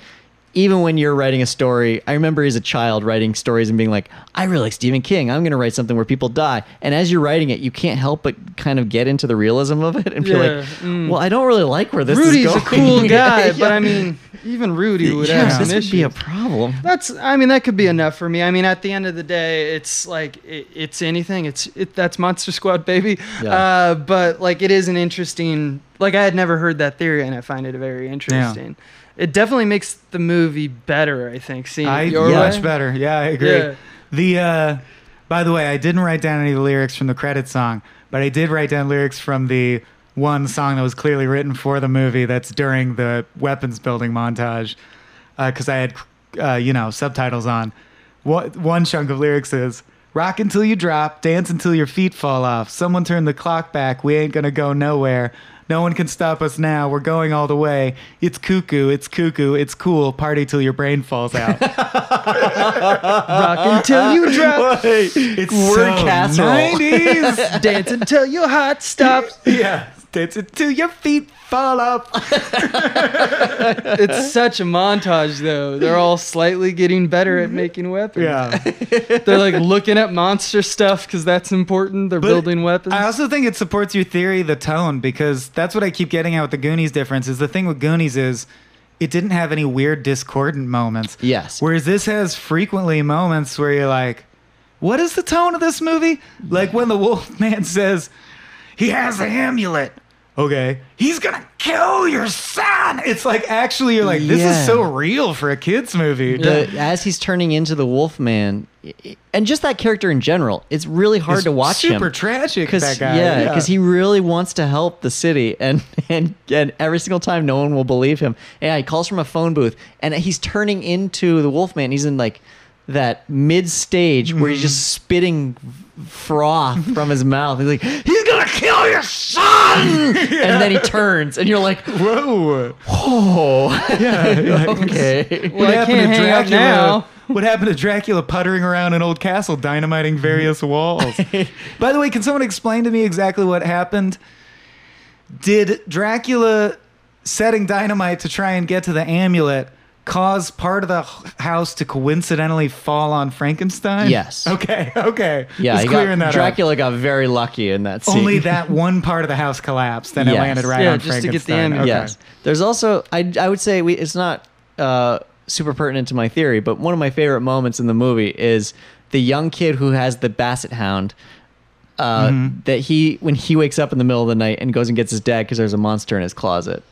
even when you're writing a story, I remember as a child writing stories and being like, I really like Stephen King. I'm going to write something where people die. And as you're writing it, you can't help but kind of get into the realism of it and feel Yeah, like, mm. well, I don't really like where this is. going. Rudy's a cool guy, but I mean, even Rudy would yeah, have some this would be a problem. That's. I mean, that could be enough for me. I mean, at the end of the day, it's like it, it's anything. It's it, that's Monster Squad, baby. Yeah. Uh, but like, it is an interesting. Like, I had never heard that theory, and I find it very interesting. It definitely makes the movie better. I think. Seeing I your yeah. much better. Yeah, I agree. Yeah. The uh by the way, I didn't write down any of the lyrics from the credit song, but I did write down lyrics from the one song that was clearly written for the movie that's during the weapons building montage because I had uh, you know subtitles on. One, one chunk of lyrics is rock until you drop, dance until your feet fall off. Someone turn the clock back. We ain't gonna go nowhere. No one can stop us now. We're going all the way. It's cuckoo. It's cuckoo. It's cool. Party till your brain falls out. Rock until you drop. It's Word so casserole. 90s. Dance until your heart stops. yeah. Dance until your feet fall off. It's such a montage, though. They're all slightly getting better at mm-hmm. making weapons. Yeah. They're like looking at monster stuff because that's important. They're But building weapons. I also think it supports your theory, the tone, because that's what I keep getting at with the Goonies difference. Is the thing with Goonies is it didn't have any weird discordant moments. Yes. Whereas this has frequently moments where you're like, what is the tone of this movie? Like when the wolf man says, he has the amulet. Okay. He's gonna kill your son. It's like actually you're like, this Yeah. is so real for a kids movie. the, as he's turning into the Wolfman, i- i- and just that character in general, it's really hard It's to watch super him. tragic. Because that guy. yeah, because he really wants to help the city, and and and every single time, no one will believe him. Yeah, he calls from a phone booth, and he's turning into the Wolfman. He's in like that mid stage where he's mm-hmm. just spitting froth from his mouth. He's like, "He's gonna kill your son!" And then he turns, and you're like, Whoa. "Oh, Yeah. okay." Well, I can't hang now. What happened to Dracula puttering around an old castle, dynamiting various mm-hmm. walls? By the way, can someone explain to me exactly what happened? Did Dracula setting dynamite to try and get to the amulet cause part of the house to coincidentally fall on Frankenstein? Yes. Okay. Okay. Yeah, Just he clearing got, that up. Dracula got very lucky in that scene. Only that one part of the house collapsed and it landed right Yeah, on just to get the Frankenstein. Okay. Yes. There's also I I would say we it's not uh, super pertinent to my theory, but one of my favorite moments in the movie is the young kid who has the basset hound. Uh, Mm-hmm. That he when he wakes up in the middle of the night and goes and gets his dad because there's a monster in his closet,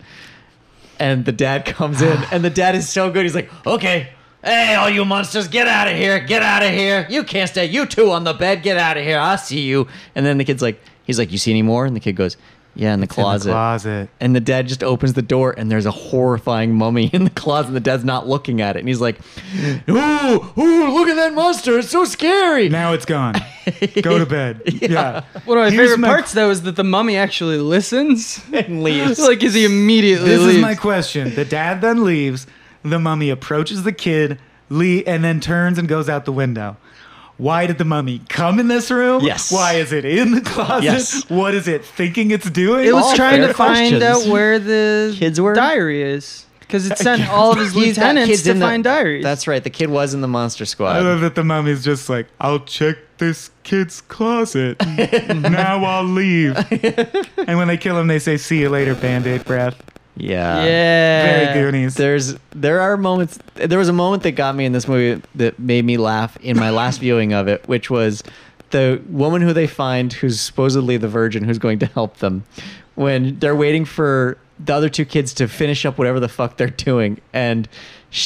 and the dad comes in and the dad is so good. He's like, okay. Hey, all you monsters, get out of here! Get out of here! You can't stay. You two on the bed, get out of here! I see you. And then the kid's like, he's like, you see any more? And the kid goes, yeah, in the In the closet. closet. And the dad just opens the door and there's a horrifying mummy in the closet. And the dad's not looking at it. And he's like, Ooh, ooh, look at that monster. It's so scary. Now it's gone. Go to bed. yeah. One of my Here's favorite my- parts, though, is that the mummy actually listens. and leaves. like, is he immediately This leaves? is my question. The dad then leaves. The mummy approaches the kid, Lee and then turns and goes out the window. Why did the mummy come in this room? Yes. Why is it in the closet? Yes. What is it thinking it's doing? It was All trying to find questions. out where the Kids were? diary is. Because it sent all of his He's lieutenants to in the- find diaries. That's right. The kid was in the monster squad. I squad. love that the mummy's just like, I'll check this kid's closet. now I'll leave. and when they kill him, they say, see you later, band-aid breath. Yeah. yeah. Very Goonies. There's there are moments there was a moment that got me in this movie that made me laugh in my last viewing of it, which was the woman who they find who's supposedly the virgin who's going to help them when they're waiting for the other two kids to finish up whatever the fuck they're doing and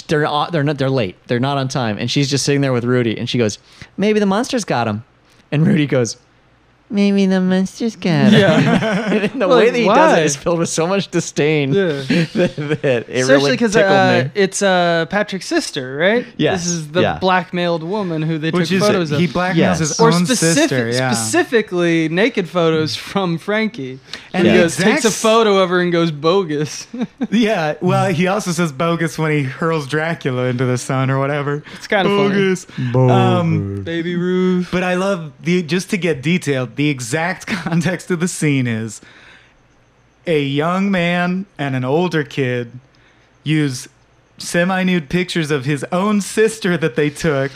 they're they're not they're late. They're not on time and she's just sitting there with Rudy and she goes, "Maybe the monster's got him." And Rudy goes, maybe the monsters got him. Yeah. The Like, way that he does it is filled with so much disdain. Yeah. that, that it Especially really because tickled uh, me. it's uh, Patrick's sister, right? Yes, This is the yeah. blackmailed woman who they Which took is photos of. he blackmails Yes. his or own specific, sister. Yeah. specifically naked photos from Frankie. And And he goes, takes a photo of her and goes bogus. Yeah, well, he also says bogus when he hurls Dracula into the sun or whatever. It's kinda funny. bogus. Um, Baby Ruth. but I love the just to get detailed. The exact context of the scene is a young man and an older kid use semi-nude pictures of his own sister that they took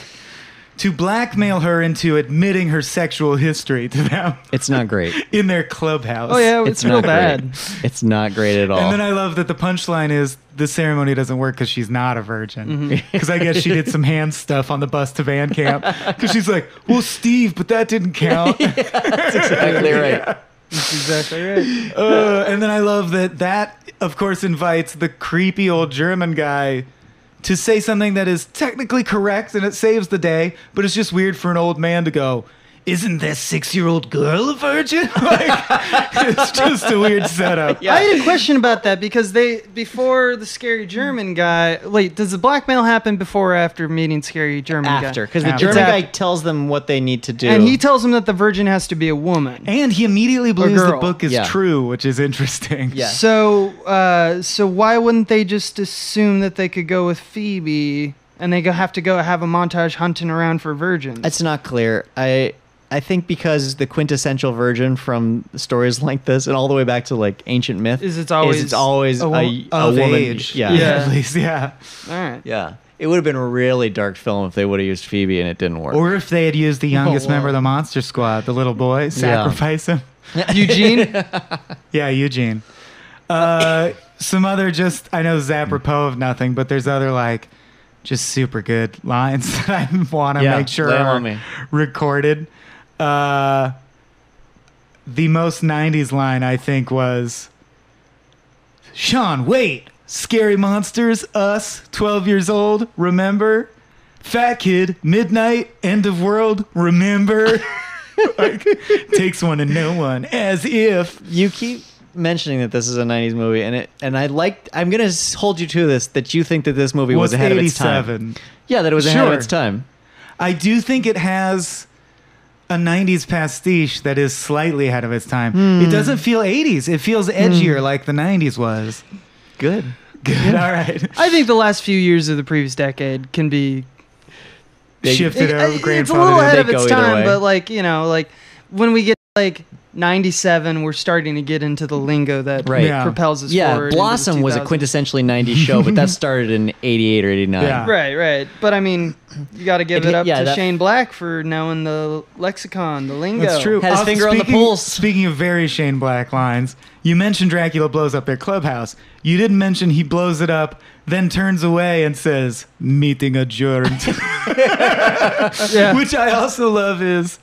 to blackmail her into admitting her sexual history to them It's not great. in their clubhouse. Oh yeah, it's, It's real not bad. great. It's not great at all. And then I love that the punchline is the ceremony doesn't work because she's not a virgin. Mm-hmm. Because I guess she did some hand stuff on the bus to Van camp. Because she's like, well, Steve, but that didn't count. That's exactly right. That's exactly right. Uh, and then I love that that, of course, invites the creepy old German guy to say something that is technically correct and it saves the day, but it's just weird for an old man to go, isn't that six year old girl a virgin? like, it's just a weird setup. Yeah. I had a question about that because they before the scary German guy. Wait, does the blackmail happen before or after meeting scary German guy? After, because the After. German It's guy after. tells them what they need to do. And he tells him that the virgin has to be a woman. And he immediately believes the girl. book is Yeah. true, which is interesting. Yeah. So, uh, so why wouldn't they just assume that they could go with Phoebe and they go have to go have a montage hunting around for virgins? It's not clear. I I think because the quintessential virgin from stories like this, and all the way back to like ancient myth, Is it's always it's always a a, wo- a, Of woman. age. Yeah. Yeah. At least, yeah. All right. Yeah. It would have been a really dark film if they would have used Phoebe and it didn't work. Or if they had used the youngest wow. member of the Monster Squad, the little boy, sacrifice him. Eugene. Yeah, Eugene. Uh, some other just, I know, apropos of nothing, but there's other like just super good lines that I want to Yeah, make sure are me. recorded. Uh, the most 90s line, I think, was Sean, wait. Scary monsters, us, 12 years old, remember? Fat kid, midnight, end of world, remember? like, takes one and no one, as if. you keep mentioning that this is a 90s movie and it and I like I'm going to hold you to this that you think that this movie was, was ahead of its time. Yeah, that it was ahead of Sure. its time. I do think it has a 90s pastiche that is slightly ahead of its time. Hmm. It doesn't feel 80s. It feels edgier like the 90s was. Good. Good. All right. I think the last few years of the previous decade can be They- Shifted It- over it's a little ahead of its time, but like you know, like when we get like '97, we're starting to get into the lingo that Right. Yeah. propels us Yeah, forward. into the Blossom was a 2000s. quintessentially 90s show, but that started in 88 or 89. Yeah. Right, right. But I mean, you got to give It- it, up yeah, to that- Shane Black for knowing the lexicon, the lingo. That's true. Had his finger on the speaking- pulse. Speaking of very Shane Black lines, you mentioned Dracula blows up their clubhouse. You didn't mention he blows it up, then turns away and says, meeting adjourned. Yeah. Which I also love is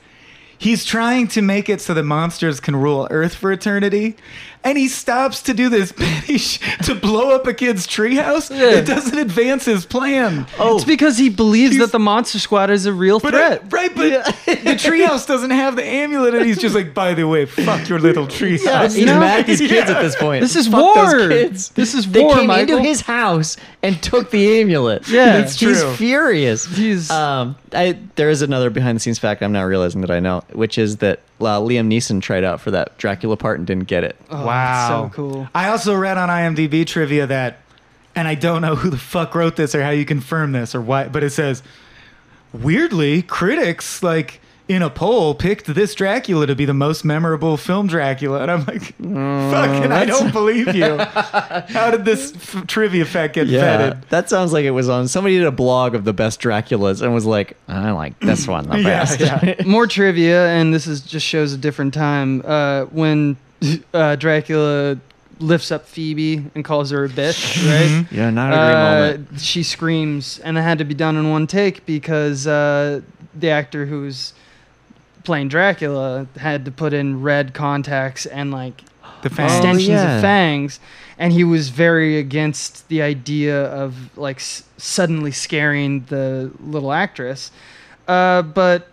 he's trying to make it so the monsters can rule Earth for eternity. And he stops to do this petty sh- to blow up a kid's treehouse. Yeah. It doesn't advance his plan. Oh, It's because he believes that the Monster Squad is a real But I- threat. right, but the treehouse doesn't have the amulet, and he's just like, by the way, fuck your little treehouse. Yeah, he's you know? mad at these kids Yeah. at this point. This is Fuck war. Those kids. This is they war, They came Michael. into his house and took the amulet. Yeah. It's he's furious. He's- Um, I, there is another behind the scenes fact I'm now realizing that I know, which is that uh, Liam Neeson tried out for that Dracula part and didn't get it. Oh, Wow. so cool. I also read on IMDb trivia that, and I don't know who the fuck wrote this or how you confirm this or what, but it says, weirdly, critics, like, in a poll, picked this Dracula to be the most memorable film Dracula. And I'm like, fucking, I don't believe you. How did this f- trivia fact get vetted? that sounds like it was on. Somebody did a blog of the best Draculas and was like, I like this one the Yeah, best. yeah. More trivia, and this is just shows a different time. Uh, when uh, Dracula lifts up Phoebe and calls her a bitch, right? Yeah, not a great Uh, moment. she screams, and that had to be done in one take because uh, the actor who's playing Dracula had to put in red contacts and like The fans. extensions yeah. of fangs, and he was very against the idea of like s- suddenly scaring the little actress. Uh, but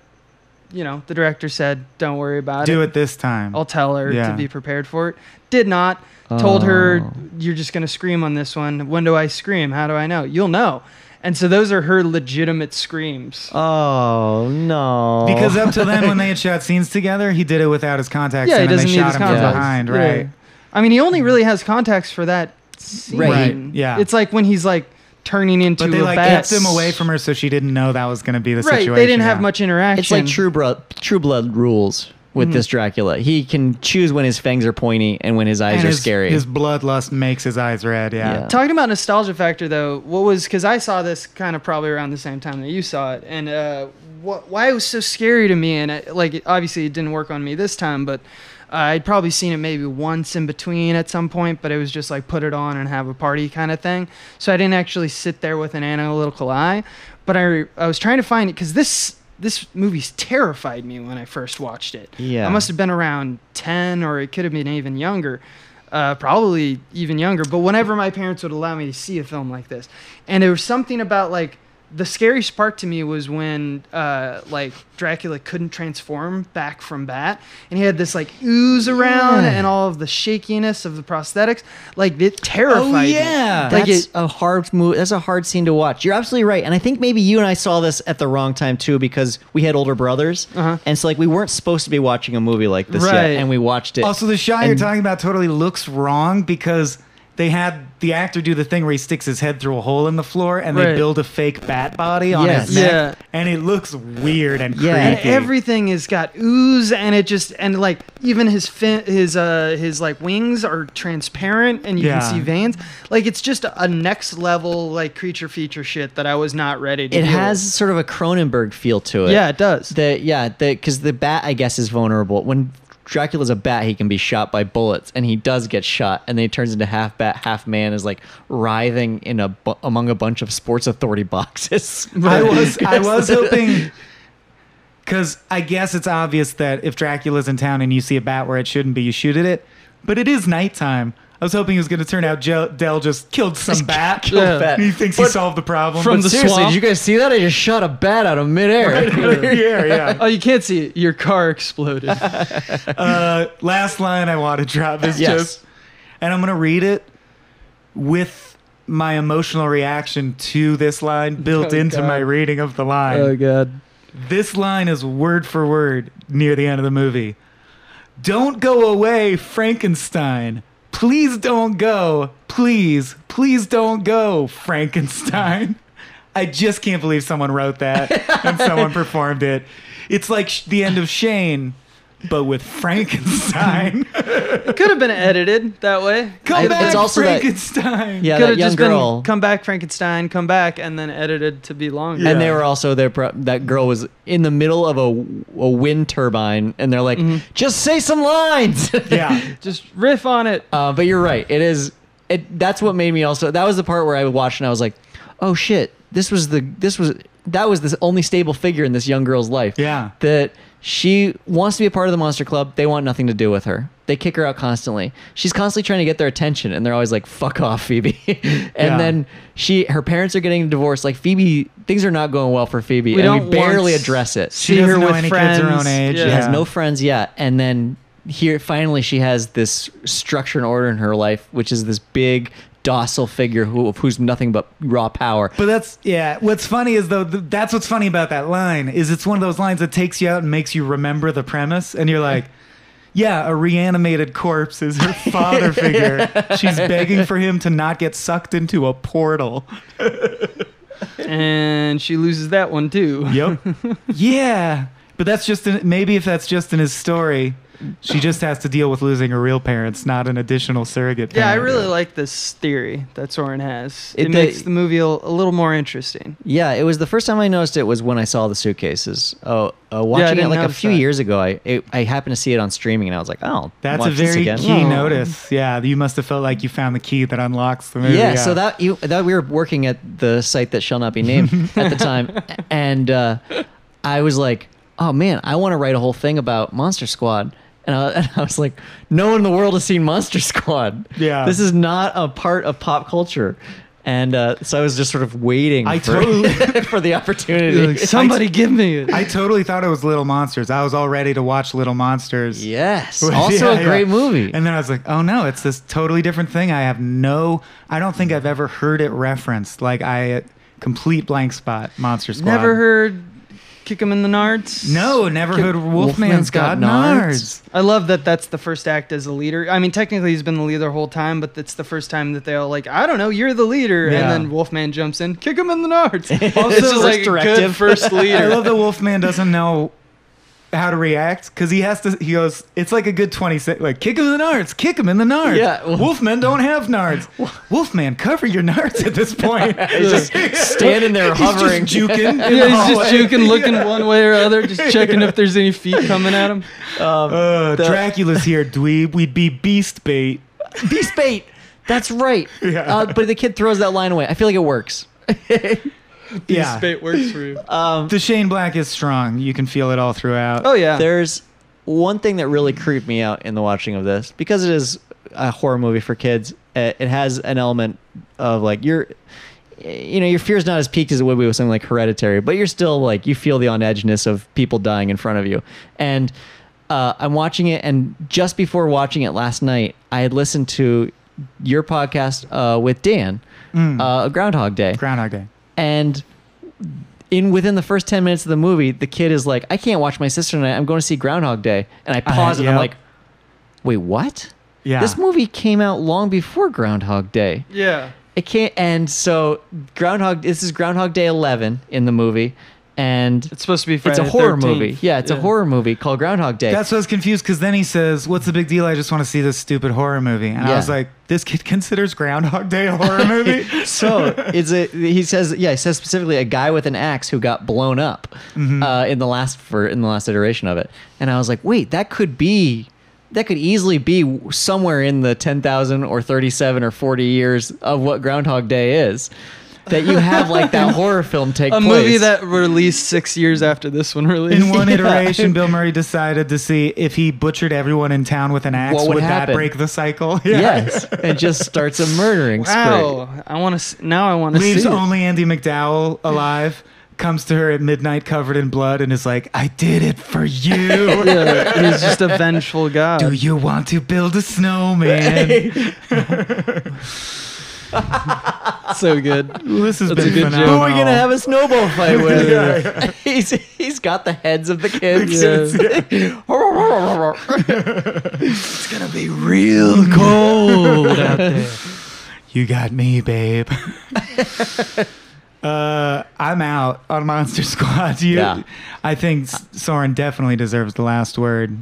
you know, the director said, "Don't worry about Do it. Do it this time. I'll tell her Yeah. to be prepared for it." Did not. Told her, Oh. "You're just gonna scream on this one. When do I scream? How do I know? You'll know." And so those are her legitimate screams. Oh no! Because up till then, when they had shot scenes together, he did it without his contacts. yeah, he in, and doesn't they need shot his him from contacts. behind, Yeah. right? I mean, he only really has contacts for that scene. Right. Yeah. It's like when he's like turning into But they a like bat. kept him away from her, so she didn't know that was going to be the Right. situation. They didn't have yeah. much interaction. it's like True Blood. True Blood rules with this Dracula. He can choose when his fangs are pointy and when his eyes And are his, scary. His bloodlust makes his eyes red. Yeah. Yeah. Talking about nostalgia factor, though, what was because I saw this kind of probably around the same time that you saw it, and uh, what why it was so scary to me, and it, like obviously it didn't work on me this time, but uh, I'd probably seen it maybe once in between at some point, but it was just like put it on and have a party kind of thing. So I didn't actually sit there with an analytical eye, but I I was trying to find it because this. This movie's terrified me when I first watched it. Yeah. I must have been around 10 or it could have been even younger. Uh, probably even younger. But whenever my parents would allow me to see a film like this, and there was something about like the scariest part to me was when uh, like Dracula couldn't transform back from bat, and he had this like ooze around Yeah. and all of the shakiness of the prosthetics. Like it terrified me. yeah. Like that's it, a hard move. That's a hard scene to watch. You're absolutely right, and I think maybe you and I saw this at the wrong time too because we had older brothers, Uh-huh. and so like we weren't supposed to be watching a movie like this Right. yet, and we watched it. Also, the shot you're talking about totally looks wrong because they had the actor do the thing where he sticks his head through a hole in the floor and they Right. build a fake bat body on Yes. his neck, Yeah. and it looks weird and Yeah. and creepy. everything has got ooze and it just and like even his fin his uh his like wings are transparent and you Yeah. can see veins like it's just a next level like creature feature shit that i was not ready to it deal has sort of a Cronenberg feel to it. yeah it does The yeah, the because the bat I guess is vulnerable. When Dracula's a bat, he can be shot by bullets, and he does get shot, and then he turns into half bat, half man, is like writhing in a bu- among a bunch of Sports Authority boxes. I was I was hoping because I guess it's obvious that if Dracula's in town and you see a bat where it shouldn't be, you shoot at it. But it is nighttime. I was hoping it was going to turn out Del just killed some bat. killed Yeah. bat. He thinks he But- solved the problem. From But the Seriously, swamp. did you guys see that? I just shot a bat out of midair. yeah, yeah. oh you can't see it your car exploded Uh, last line I want to drop is Yes. just, and I'm going to read it with my emotional reaction to this line built Oh, into God. my reading of the line. Oh god This line is word for word near the end of the movie. Don't go away, Frankenstein. Please don't go. Please, please don't go, Frankenstein. I just can't believe someone wrote that and someone performed it. It's like the end of Shane, but with Frankenstein. it could have been edited that way Come I- back, it's also that- Frankenstein. Yeah, could that have young just girl. been come back frankenstein come back and then edited to be longer And they were also there. That girl was in the middle of a, a wind turbine, and they're like, "Just say some lines." Yeah. just riff on it Uh, but you're right. It is. It. That's what made me also. That was the part where I watched and I was like, "Oh shit! This was the. This was. That was the only stable figure in this young girl's life. Yeah. That she wants to be a part of the monster club. They want nothing to do with her. They kick her out constantly. She's constantly trying to get their attention, and they're always like, "Fuck off, Phoebe." and Yeah. then she, her parents are getting divorced. Like Phoebe, things are not going well for Phoebe, We and we don't barely once address it. She see her doesn't know with any friends kids her own age. Yeah. She has no friends yet, and then here finally she has this structure and order in her life, which is this big docile figure who who's nothing but raw power. But that's yeah. What's funny is though th- that's what's funny about that line is it's one of those lines that takes you out and makes you remember the premise, and you're like, yeah, a reanimated corpse is her father figure. She's begging for him to not get sucked into a portal. and she loses that one too Yep. yeah, but that's just in, maybe if that's just in his story, she just has to deal with losing her real parents, not an additional surrogate. Yeah, I parent. really like this theory that Soren has. It, It- makes they- the movie a, a little more interesting. Yeah, it was the first time I noticed it was when I saw the suitcases. Oh, uh, watching it didn't like a notice few that. years ago, I it, I happened to see it on streaming, and I was like, oh, That's watch a this very again. key Oh. notice. Yeah, you must have felt like you found the key that unlocks the movie. Yeah, so that you that we were working at the site that shall not be named at the time, and uh, I was like, "Oh man, I want to write a whole thing about Monster Squad." And I, and I was like, "No one in the world has seen Monster Squad. Yeah. this is not a part of pop culture." And uh, so I was just sort of waiting I for, totally- for the opportunity. Like, Somebody give me it. I totally thought it was Little Monsters. I was all ready to watch Little Monsters. yes. Yeah, Also yeah. a great movie. And then I was like, oh no, it's this totally different thing. I have no, I don't think I've ever heard it referenced. Like I, complete blank spot, Monster Squad. Never heard Kick 'em in the Nards? No, never Kick- heard Wolfman's Wolfman's Got Got Nards. I love that that's the first act as a leader. I mean, technically he's been the leader the whole time, but it's the first time that they all like, I don't know, you're the leader, Yeah. and then Wolfman jumps in, kick him in the nards. Also, Also, just like directive. good first leader. I love that Wolfman doesn't know how to react because he has to. He goes, "It's like a good twenty sec Like kick him in the nards, kick him in the nards." Yeah. Wolfmen don't have nards. Wolfman, cover your nards at this point. He's just standing there He's just hovering. juking. in yeah, he's just juking, looking one way or other, just checking if there's any feet coming at him. Um, Uh, the- Dracula's here, dweeb. We'd be beast bait. Beast bait. That's right. Yeah. Uh, but the kid throws that line away. I feel like it works. Yeah. Spate works for you. Um, The Shane Black is strong. You can feel it all throughout. Oh yeah. There's one thing that really creeped me out in the watching of this because it is a horror movie for kids. uh, It has an element of like your, you know, your fear's not as peaked as it would be with something like Hereditary, but you're still like you feel the on edgeness of people dying in front of you. And uh, I'm watching it, and just before watching it last night, I had listened to your podcast uh, with Dan, Mm. uh, Groundhog Day Groundhog Day. And in within the first 10 minutes of the movie the kid is like i can't watch my sister tonight. I'm going to see groundhog day. And i uh, pause and i'm like wait what? Yeah. this movie came out long before groundhog day. Yeah. it can't and so groundhog this is groundhog day 11 in the movie and It's supposed to be it's a horror 13th. movie yeah it's a horror movie called groundhog day That's what I was confused because then he says, "What's the big deal? I just want to see this stupid horror movie." And I was like, "This kid considers Groundhog Day a horror movie." so it's a he says yeah he says specifically a guy with an axe who got blown up Mm-hmm. uh, in the last for in the last iteration of it and i was like wait that could be that could easily be somewhere in the 10,000 or 37 or 40 years of what groundhog day is that you have like that horror film take A place movie that released six years after this one released. In one Yeah. iteration, Bill Murray decided to see if he butchered everyone in town with an axe, What would, would that break the cycle? yes and just starts a murdering spree wow. I want to. Now I want to see. Leaves it. only Andie MacDowell alive. Comes to her at midnight covered in blood and is like, "I did it for you." Yeah, he's just a vengeful god. Do you want to build a snowman? So good. this has That's a been good joke. who phenomenal. are we gonna have a snowball fight with? Yeah, he's he's got the heads of the kids. Yeah. It's gonna be real cold out there. You got me, babe. uh, I'm out on Monster Squad. You, Yeah. I think S- Soren definitely deserves the last word,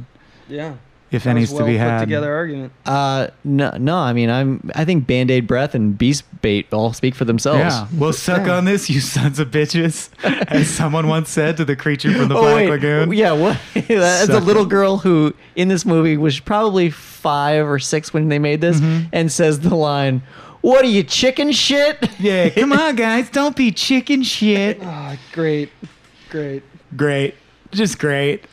Yeah. If That any's was to be well had. Together argument. Uh, no, no. I mean, I'm. I think Band Aid Breath and Beast Bait all speak for themselves. Yeah, we'll suck Yeah. on this, you sons of bitches, as someone once said to the creature from the Oh, Black wait. Lagoon. Yeah, what? That's a little girl who in this movie was probably five or six when they made this, Mm-hmm. and says the line, "What are you chicken shit?" Yeah, come on, guys, don't be chicken shit. Oh, great. Great. Great, just great.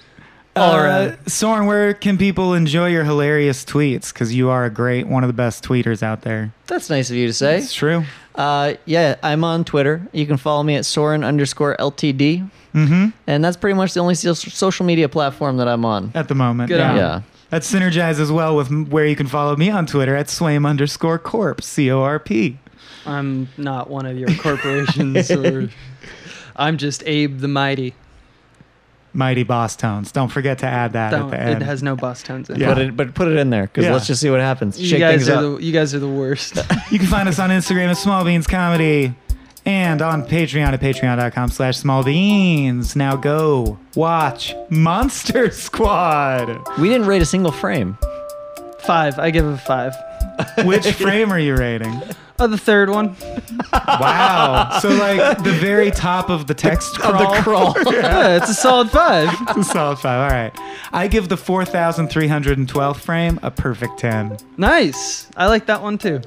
All uh. Soren, where can people enjoy your hilarious tweets? Because you are a great, one of the best tweeters out there. That's nice of you to say. It's true. Uh, yeah, I'm on Twitter. You can follow me at Soren underscore LTD, Mm-hmm. and that's pretty much the only social media platform that I'm on. At the moment. Good yeah. on you. Yeah. That synergizes well with where you can follow me on Twitter at swame underscore corp, C O R P. I'm not one of your corporations or I'm just Abe the Mighty. Mighty Boss Tones. Don't forget to add that Don't, at the end. it has no boss tones in Yeah. Put it, but put it in there because Yeah. let's just see what happens. it. You guys things are up. the you guys are the worst. You can find us on Instagram at Small Beans Comedy and on Patreon at patreon.com slash small beans. Now go watch Monster Squad. we didn't rate a single frame. five. I give it a five. Which frame are you rating? Oh, the third one. Wow. So like the very top of the text crawl. Of the crawl. Yeah, it's a solid five. It's a solid five. All right. I give the 4,312 frame a perfect 10. Nice. I like that one too.